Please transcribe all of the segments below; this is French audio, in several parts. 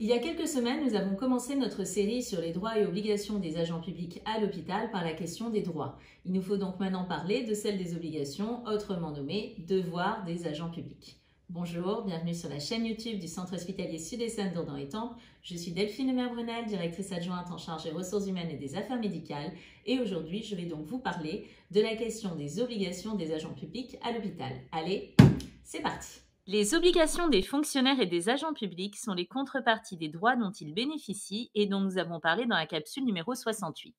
Il y a quelques semaines, nous avons commencé notre série sur les droits et obligations des agents publics à l'hôpital par la question des droits. Il nous faut donc maintenant parler de celle des obligations, autrement nommées devoirs des agents publics. Bonjour, bienvenue sur la chaîne YouTube du Centre hospitalier Sud-Essonne d'Ourdon et Temple. Je suis Delphine Lemaire-Brunel, directrice adjointe en charge des ressources humaines et des affaires médicales. Et aujourd'hui, je vais donc vous parler de la question des obligations des agents publics à l'hôpital. Allez, c'est parti les obligations des fonctionnaires et des agents publics sont les contreparties des droits dont ils bénéficient et dont nous avons parlé dans la capsule numéro 68.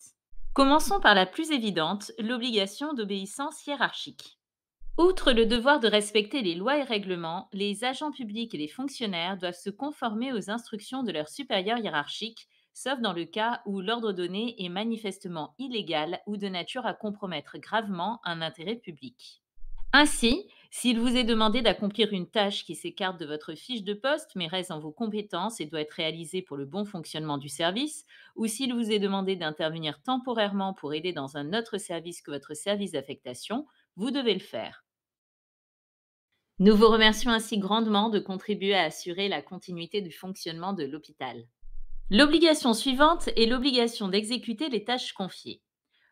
Commençons par la plus évidente, l'obligation d'obéissance hiérarchique. Outre le devoir de respecter les lois et règlements, les agents publics et les fonctionnaires doivent se conformer aux instructions de leurs supérieurs hiérarchiques, sauf dans le cas où l'ordre donné est manifestement illégal ou de nature à compromettre gravement un intérêt public. Ainsi, s'il vous est demandé d'accomplir une tâche qui s'écarte de votre fiche de poste mais reste dans vos compétences et doit être réalisée pour le bon fonctionnement du service, ou s'il vous est demandé d'intervenir temporairement pour aider dans un autre service que votre service d'affectation, vous devez le faire. Nous vous remercions ainsi grandement de contribuer à assurer la continuité du fonctionnement de l'hôpital. L'obligation suivante est l'obligation d'exécuter les tâches confiées.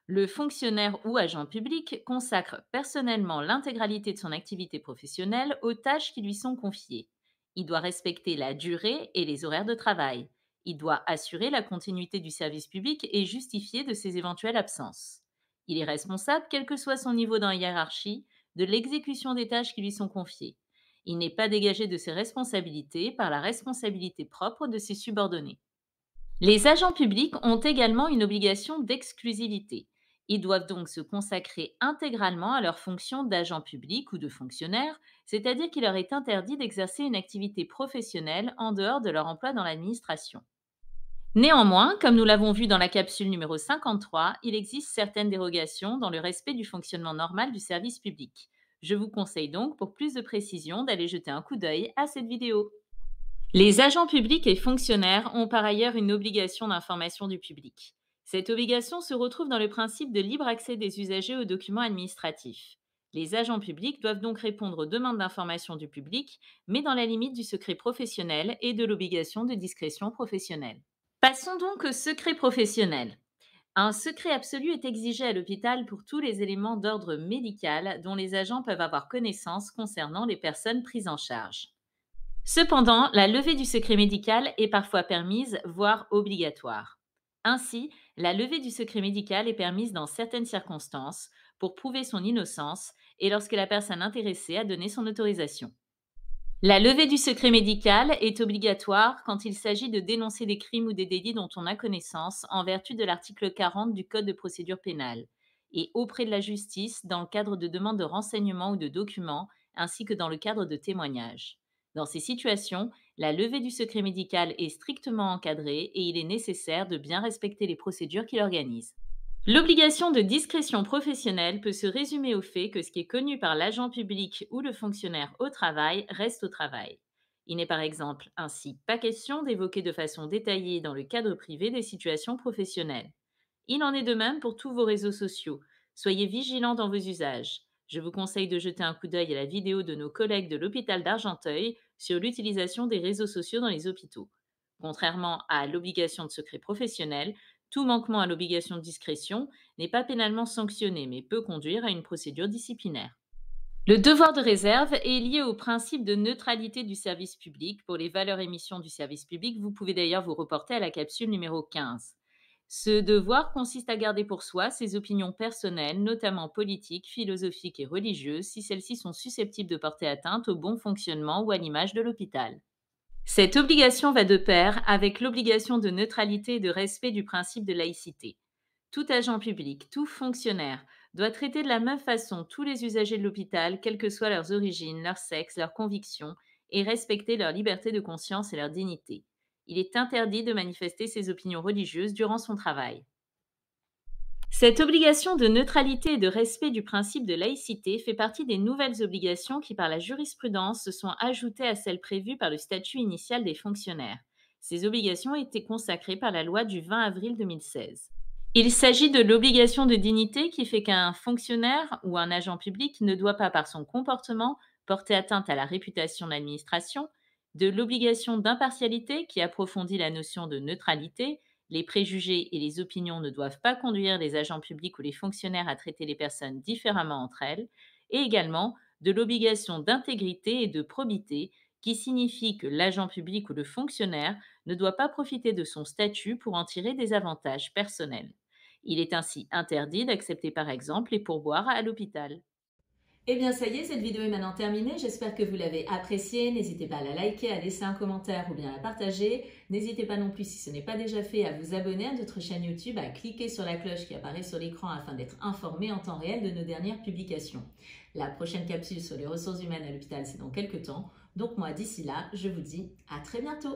Le fonctionnaire ou agent public consacre personnellement l'intégralité de son activité professionnelle aux tâches qui lui sont confiées. Il doit respecter la durée et les horaires de travail. Il doit assurer la continuité du service public et justifier de ses éventuelles absences. Il est responsable, quel que soit son niveau dans la hiérarchie, de l'exécution des tâches qui lui sont confiées. Il n'est pas dégagé de ses responsabilités par la responsabilité propre de ses subordonnés. Les agents publics ont également une obligation d'exclusivité. Ils doivent donc se consacrer intégralement à leur fonction d'agent public ou de fonctionnaire, c'est-à-dire qu'il leur est interdit d'exercer une activité professionnelle en dehors de leur emploi dans l'administration. Néanmoins, comme nous l'avons vu dans la capsule numéro 53, il existe certaines dérogations dans le respect du fonctionnement normal du service public. Je vous conseille donc, pour plus de précision, d'aller jeter un coup d'œil à cette vidéo. Les agents publics et fonctionnaires ont par ailleurs une obligation d'information du public. Cette obligation se retrouve dans le principe de libre accès des usagers aux documents administratifs. Les agents publics doivent donc répondre aux demandes d'information du public, mais dans la limite du secret professionnel et de l'obligation de discrétion professionnelle. Passons donc au secret professionnel. Un secret absolu est exigé à l'hôpital pour tous les éléments d'ordre médical dont les agents peuvent avoir connaissance concernant les personnes prises en charge. Cependant, la levée du secret médical est parfois permise, voire obligatoire. Ainsi, la levée du secret médical est permise dans certaines circonstances pour prouver son innocence et lorsque la personne intéressée a donné son autorisation. La levée du secret médical est obligatoire quand il s'agit de dénoncer des crimes ou des délits dont on a connaissance en vertu de l'article 40 du Code de procédure pénale et auprès de la justice dans le cadre de demandes de renseignements ou de documents ainsi que dans le cadre de témoignages. Dans ces situations, la levée du secret médical est strictement encadrée et il est nécessaire de bien respecter les procédures qui l'organisent. L'obligation de discrétion professionnelle peut se résumer au fait que ce qui est connu par l'agent public ou le fonctionnaire au travail reste au travail. Il n'est par exemple ainsi pas question d'évoquer de façon détaillée dans le cadre privé des situations professionnelles. Il en est de même pour tous vos réseaux sociaux. Soyez vigilants dans vos usages. Je vous conseille de jeter un coup d'œil à la vidéo de nos collègues de l'hôpital d'Argenteuil sur l'utilisation des réseaux sociaux dans les hôpitaux. Contrairement à l'obligation de secret professionnel, tout manquement à l'obligation de discrétion n'est pas pénalement sanctionné, mais peut conduire à une procédure disciplinaire. Le devoir de réserve est lié au principe de neutralité du service public. Pour les valeurs émissions du service public, vous pouvez d'ailleurs vous reporter à la capsule numéro 15. Ce devoir consiste à garder pour soi ses opinions personnelles, notamment politiques, philosophiques et religieuses, si celles-ci sont susceptibles de porter atteinte au bon fonctionnement ou à l'image de l'hôpital. Cette obligation va de pair avec l'obligation de neutralité et de respect du principe de laïcité. Tout agent public, tout fonctionnaire doit traiter de la même façon tous les usagers de l'hôpital, quelles que soient leurs origines, leur sexe, leurs convictions, et respecter leur liberté de conscience et leur dignité il est interdit de manifester ses opinions religieuses durant son travail. Cette obligation de neutralité et de respect du principe de laïcité fait partie des nouvelles obligations qui, par la jurisprudence, se sont ajoutées à celles prévues par le statut initial des fonctionnaires. Ces obligations été consacrées par la loi du 20 avril 2016. Il s'agit de l'obligation de dignité qui fait qu'un fonctionnaire ou un agent public ne doit pas, par son comportement, porter atteinte à la réputation de l'administration, de l'obligation d'impartialité qui approfondit la notion de neutralité, les préjugés et les opinions ne doivent pas conduire les agents publics ou les fonctionnaires à traiter les personnes différemment entre elles, et également de l'obligation d'intégrité et de probité qui signifie que l'agent public ou le fonctionnaire ne doit pas profiter de son statut pour en tirer des avantages personnels. Il est ainsi interdit d'accepter par exemple les pourboires à l'hôpital. Eh bien, ça y est, cette vidéo est maintenant terminée. J'espère que vous l'avez appréciée. N'hésitez pas à la liker, à laisser un commentaire ou bien à la partager. N'hésitez pas non plus, si ce n'est pas déjà fait, à vous abonner à notre chaîne YouTube, à cliquer sur la cloche qui apparaît sur l'écran afin d'être informé en temps réel de nos dernières publications. La prochaine capsule sur les ressources humaines à l'hôpital, c'est dans quelques temps. Donc moi, d'ici là, je vous dis à très bientôt